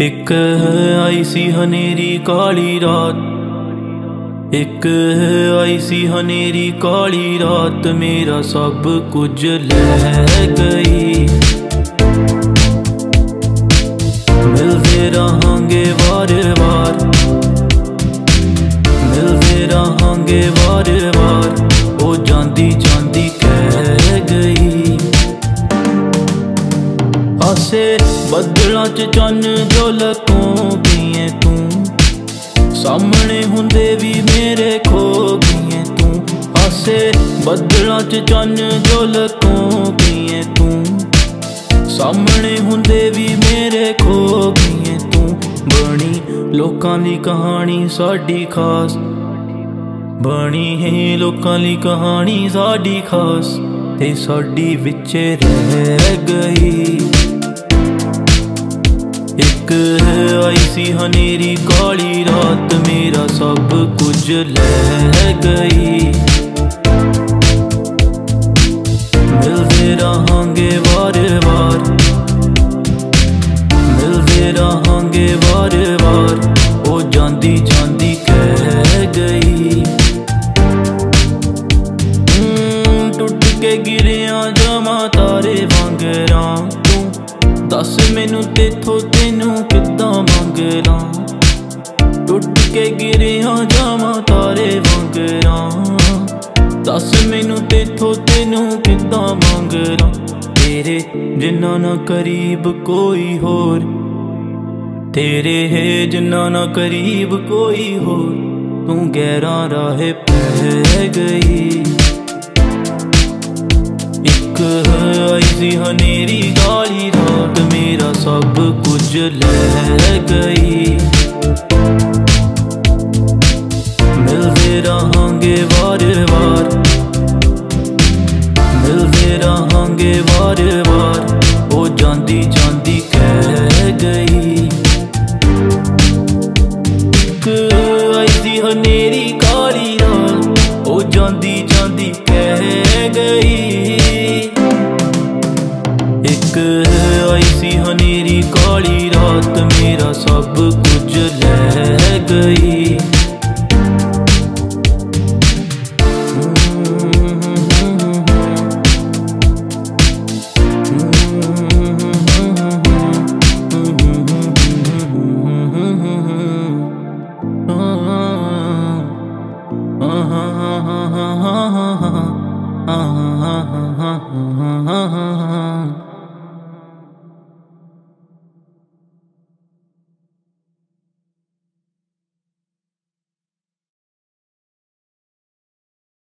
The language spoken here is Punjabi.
ਇੱਕ ਆਈ ਸੀ ਹਨੇਰੀ ਕਾਲੀ ਰਾਤ। ਇੱਕ ਆਈ ਸੀ ਹਨੇਰੀ ਕਾਲੀ ਰਾਤ, ਮੇਰਾ ਸਭ ਕੁਝ ਲੈ ਗਈ। ਮਿਲਦੇ ਰਹਾਂਗੇ ਵਾਰ-ਵਾਰ। ਮਿਲਦੇ ਰਹਾਂਗੇ ਵਾਰ-ਵਾਰ। ਆਸੇ ਬੱਦਲਾਂ 'ਚ ਚੰਨ ਜੋ ਲਕੋਂ ਗਈਏ ਤੂੰ। ਸਾਹਮਣੇ ਹੁੰਦੇ ਵੀ ਮੇਰੇ ਖੋ ਗਈਏ ਤੂੰ। ਆਸੇ ਬੱਦਲਾਂ 'ਚ ਚੰਨ ਜੋ ਲਕੋਂ ਗਈਏ ਤੂੰ। ਸਾਹਮਣੇ ਹੁੰਦੇ ਵੀ ਮੇਰੇ ਖੋ ਗਈਏ ਤੂੰ। ਬਣੀ ਲੋਕਾਂ ਦੀ ਕਹਾਣੀ ਸਾਡੀ ਖਾਸ। ਬਣੀ ਹੈ ਲੋਕਾਂ ਲਈ ਕਹਾਣੀ ਸਾਡੀ ਖਾਸ। ਤੇ ਸਾਡੀ ਵਿੱਚ ਰਹਿ ਗਈ। ਇੱਕ ਆਈ ਸੀ ਹਨੇਰੀ ਕਾਲੀ ਰਾਤ ਮੇਰਾ ਸਭ ਕੁਝ ਲੈ ਗਈ। ਮਿਲਦੇ ਰਹਾਂਗੇ ਵਾਰ-ਵਾਰ ਮਿਲਦੇ ਰਹਾਂਗੇ ਵਾਰ-ਵਾਰ ਦੱਸ ਮੈਨੂੰ ਤੇਥੋਂ ਤੈਨੂੰ ਕਿੱਦਾਂ ਮੰਗ ਟੁੱਟ ਕੇ ਗਿਰਿਆ ਜਮਾ ਤਾਰੇ ਵਾਂਗਰਾਂ। ਦੱਸ ਮੈਨੂੰ ਤੇਥੋਂ ਤੈਨੂੰ ਕਿੱਦਾਂ ਮੰਗ ਤੇਰੇ ਜਿੰਨਾ ਨਾ ਕਰੀਬ ਕੋਈ ਹੋਰ। ਤੇਰੇ ਹੈ ਜਿੰਨਾ ਨਾ ਕਰੀਬ ਕੋਈ ਹੋਰ। ਤੂੰ ਗਹਿਰਾ ਰਾਹੇ ਪੈ ਗਈ। ਸਭ ਕੁਝ ਲੈ ਗਈ। ਮਿਲਦੇ ਰਹਾਂਗੇ ਵਾਰ-ਵਾਰ ਮਿਲਦੇ ਰਹਾਂਗੇ ਵਾਰ-ਵਾਰ ਉਹ ਜਾਂਦੀ ਜਾਂਦੀ ਕਹਿ ਗਈ। ਇੱਕ ਆਈ ਸੀ ਹਨੇਰੀ ਕਾਲੀ ਰਾਤ ਉਹ ਜਾਂਦੀ ਜਾਂਦੀ ਰਾਤ ਮੇਰਾ ਸਭ ਕੁਝ ਲੈ ਗਈ।